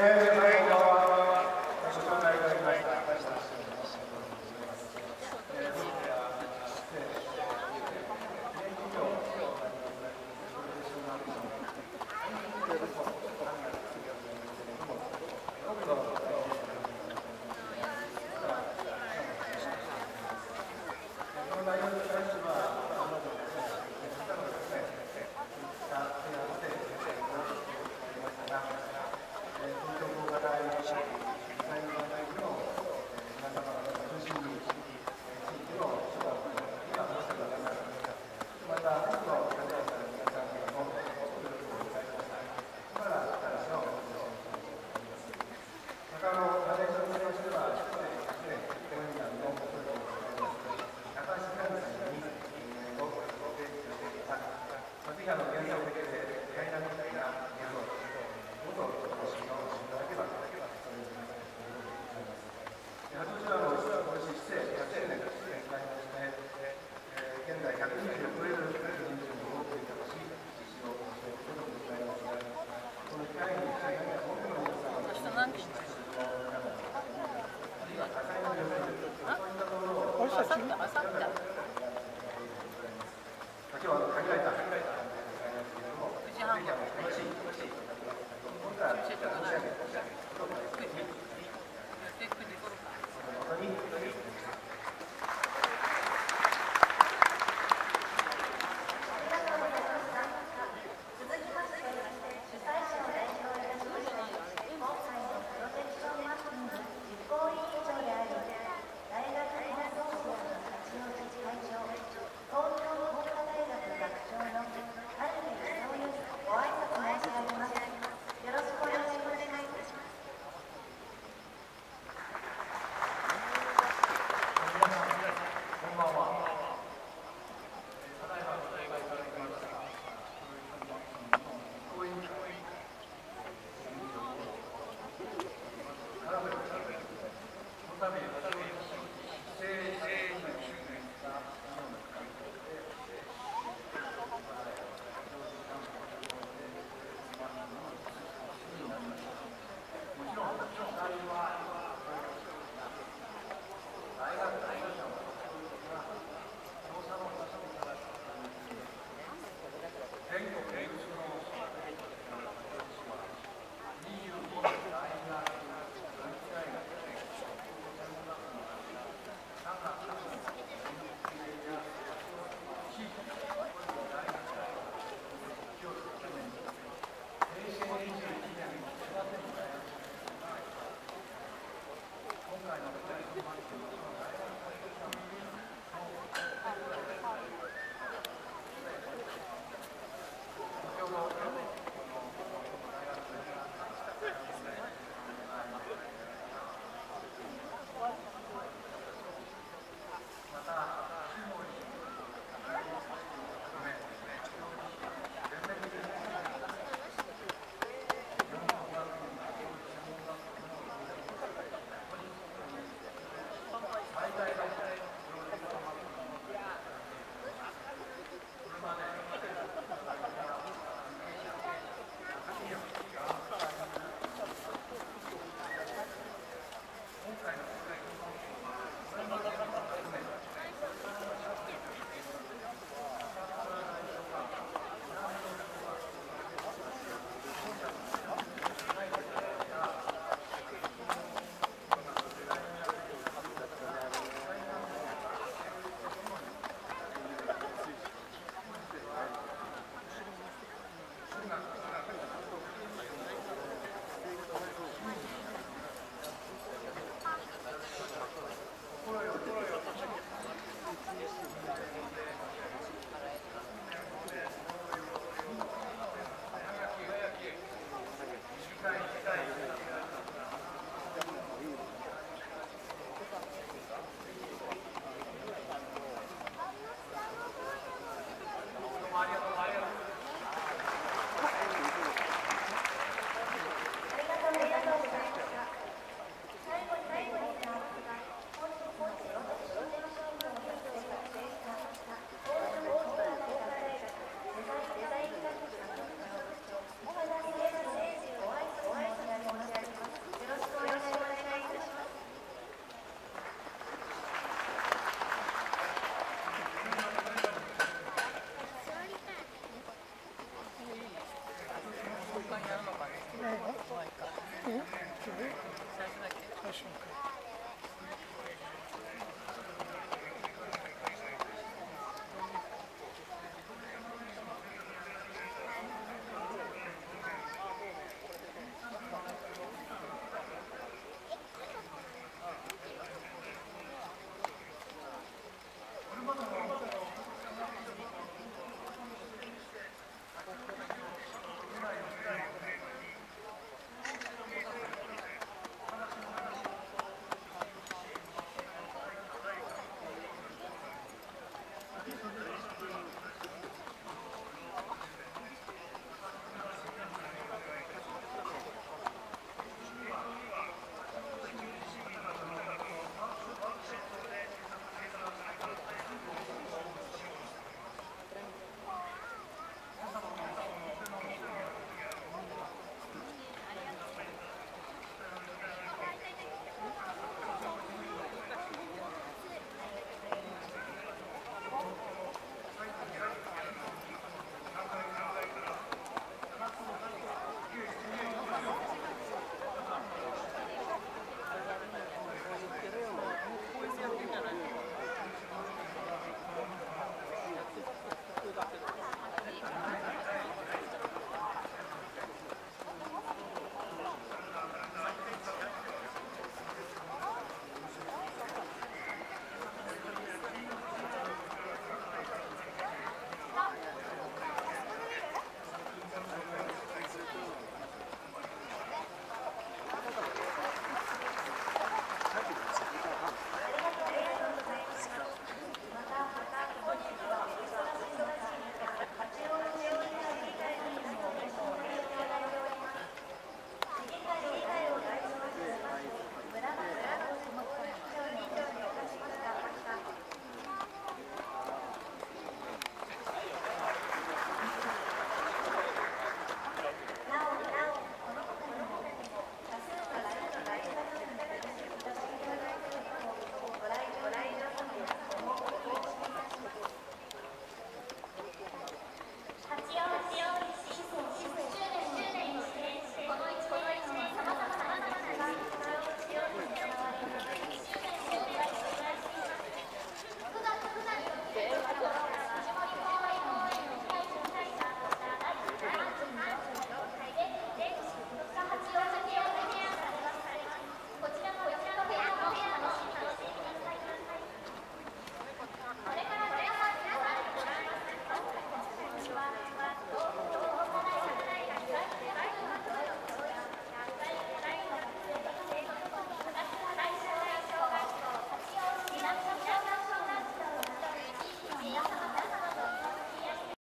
É, é, é. Yeah. 最